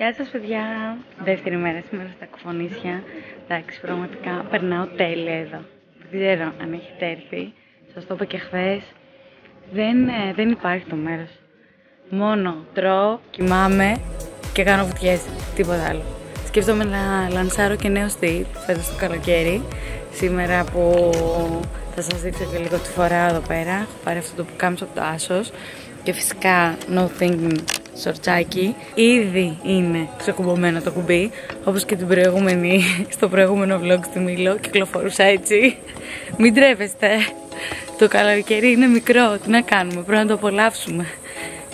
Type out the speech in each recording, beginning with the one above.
Γεια σας παιδιά, δεύτερη μέρα σήμερα στα κουφονίσια Εντάξει, πραγματικά περνάω τέλεια εδώ. Δεν ξέρω αν έχετε έρθει. Σας το είπα και χθες. δεν, ε, δεν υπάρχει το μέρος. Μόνο τρώω, κοιμάμαι και κάνω βουτιές. Τίποτα άλλο. Σκέφτομαι να λανσάρω και νέο στυλ φέτος το καλοκαίρι. Σήμερα που θα σας δείξω και λίγο τη φορά εδώ πέρα. Έχω πάρει αυτό το που κάμισα από το Άσος Και φυσικά no thinking σορτσάκι. Ήδη είναι ξεκουμπωμένο το κουμπί, όπως και την προηγούμενη, στο προηγούμενο vlog στη Μήλο, κυκλοφορούσα έτσι. Μην τρέπεστε. Το καλοκαίρι είναι μικρό, τι να κάνουμε, πρέπει να το απολαύσουμε.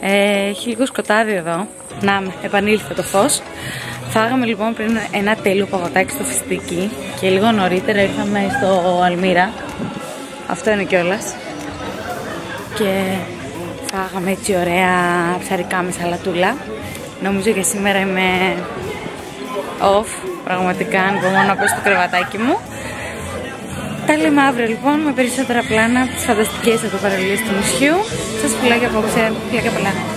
Ε, έχει λίγο σκοτάδι εδώ. Να με, επανήλθε το φως. Φάγαμε λοιπόν πριν ένα τέλειο παγωτάκι στο φιστίκι και λίγο νωρίτερα ήρθαμε στο Αλμύρα. Αυτό είναι κιόλας. Και Φάγαμε έτσι ωραία ψαρικά με σαλατούλα. Νομίζω και σήμερα είμαι off, πραγματικά, αν μπορώ να πέσω στο κρεβατάκι μου. Τα λέμε αύριο λοιπόν με περισσότερα πλάνα από τις φανταστικές εδώ παραλίες του νησιού. Σας φιλάκια απόψε, φιλάκια πολλά.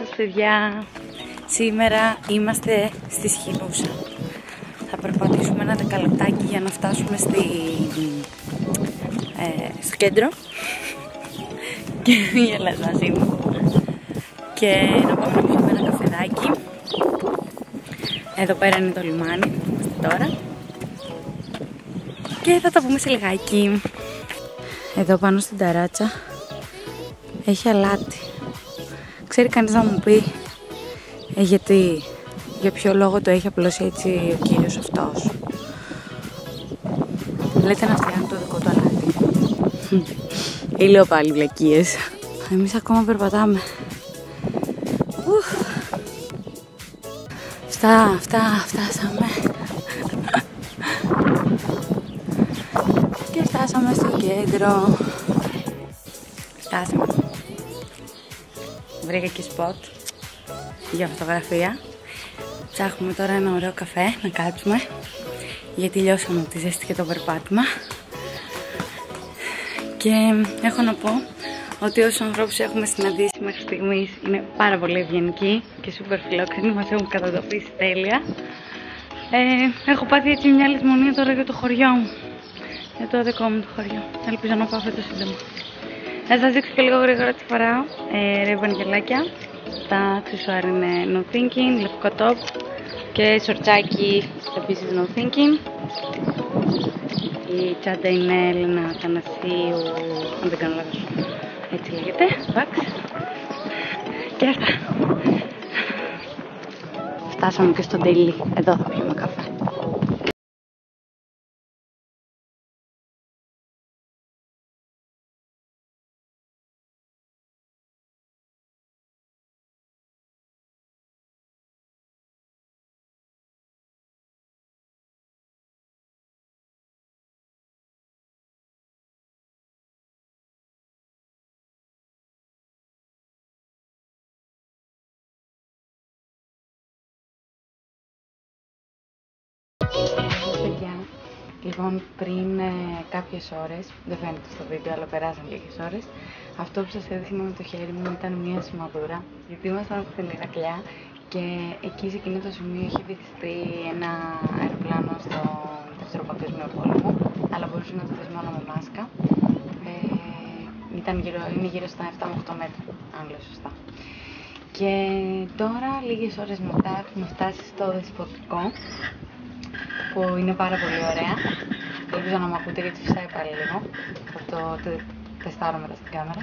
Σας παιδιά. Σήμερα είμαστε στη Σχοινούσα. Θα περπατήσουμε ένα δεκαλεπτάκι για να φτάσουμε στη, ε, στο κέντρο. Και γελάς μαζί μου. Και να πάμε να πιούμε ένα καφεδάκι. Εδώ πέρα είναι το λιμάνι. Είμαστε τώρα. Και θα τα πούμε σε λιγάκι. Εδώ πάνω στην ταράτσα έχει αλάτι. Ξέρει κανείς να μου πει ε, γιατί, για ποιο λόγο το έχει απλώσει έτσι ο κύριος αυτός. Λέτε να φτιάχνει το δικό του αλάτι. Ή λέω πάλι βλακίες. Εμείς ακόμα περπατάμε. Ουφ. Αυτά, αυτά, φτάσαμε. Και φτάσαμε στο κέντρο. Φτάσαμε. Βρήκα και σποτ για φωτογραφία. Ψάχνουμε τώρα ένα ωραίο καφέ να κάτσουμε γιατί λιώσαμε τη ζέστη και το περπάτημα. Και έχω να πω ότι όσους ανθρώπους έχουμε συναντήσει μέχρι στιγμής είναι πάρα πολύ ευγενικοί και σούπερ φιλόξενοι, μας έχουν κατατοπίσει τέλεια. Ε, έχω πάθει έτσι μια λησμονία τώρα για το χωριό μου, για το δικό μου το χωριό. Ελπίζω να πάω φέτος σύντομα. Να σας δείξω και λίγο γρήγορα τι φοράω. Ε, Ray-Ban γελάκια. Τα αξισουάρ είναι No Thinking, λευκό top και σορτσάκι επίσης No Thinking. Η τσάντα είναι Έλενα Θανασίου, αν δεν κάνω λάθος. Έτσι λέγεται, Vax. Και αυτά. Φτάσαμε και στο Daily. Εδώ θα πιούμε Λοιπόν, πριν ε, κάποιες ώρες, δεν φαίνεται στο βίντεο, αλλά περάσαν λίγες ώρες, αυτό που σας έδειχνα με το χέρι μου ήταν μια σημαδούρα, γιατί ήμασταν από την Ηρακλιά και εκεί σε εκείνο το σημείο είχε βυθιστεί ένα αεροπλάνο στο δεύτερο παγκόσμιο πόλεμο, αλλά μπορούσε να το δεις μόνο με μάσκα. Ε, ήταν γύρω, είναι γύρω στα 7 με 8 μέτρα, αν λέω σωστά. Και τώρα, λίγες ώρες μετά, έχουμε φτάσει στο δεσποτικό, που είναι πάρα πολύ ωραία. Ελπίζω να μου ακούτε γιατί φυσάει πάλι λίγο. Θα το τεστάρω μετά στην κάμερα.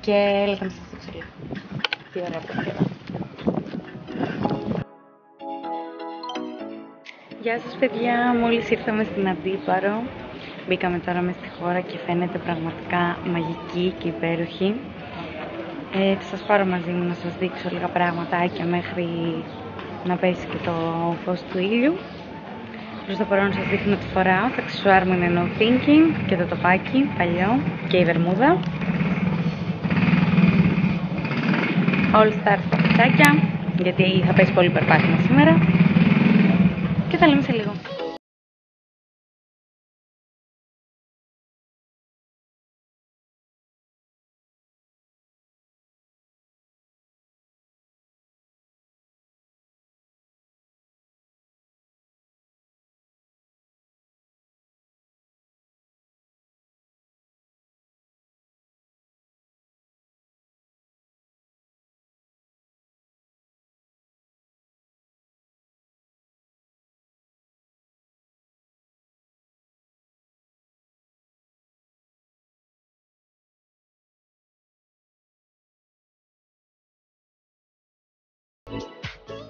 Και έλατε να σας δείξω λίγο. Τι ωραία που είναι εδώ. Γεια σας παιδιά, μόλις ήρθαμε στην Αντίπαρο. Μπήκαμε τώρα μες στη χώρα και φαίνεται πραγματικά μαγική και υπέροχη. Ε, θα σας πάρω μαζί μου να σας δείξω λίγα πραγματάκια μέχρι να πέσει και το φως του ήλιου. Προς το παρόν σας δείχνω τη φοράω, τα αξισουάρ μου είναι No Thinking και το τοπάκι, παλιό και η βερμούδα. All Star στα γιατί θα πέσει πολύ περπάτημα σήμερα. Και θα λέμε σε λίγο.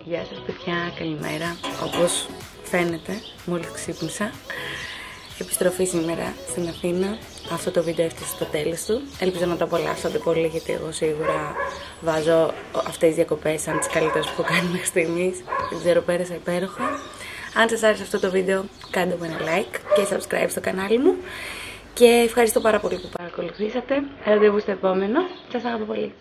Γεια σας παιδιά, καλημέρα. Όπως φαίνεται, μόλις ξύπνησα. Επιστροφή σήμερα στην Αθήνα. Αυτό το βίντεο έφτασε στο τέλος του. Ελπίζω να το απολαύσατε πολύ γιατί εγώ σίγουρα βάζω αυτές τις διακοπές σαν τις καλύτερες που έχω κάνει μέχρι στιγμής. Δεν ξέρω, πέρασα υπέροχα. Αν σας άρεσε αυτό το βίντεο, κάντε μου ένα like και subscribe στο κανάλι μου. Και ευχαριστώ πάρα πολύ που παρακολουθήσατε. Ραντεβού στο επόμενο. Σας αγαπώ πολύ.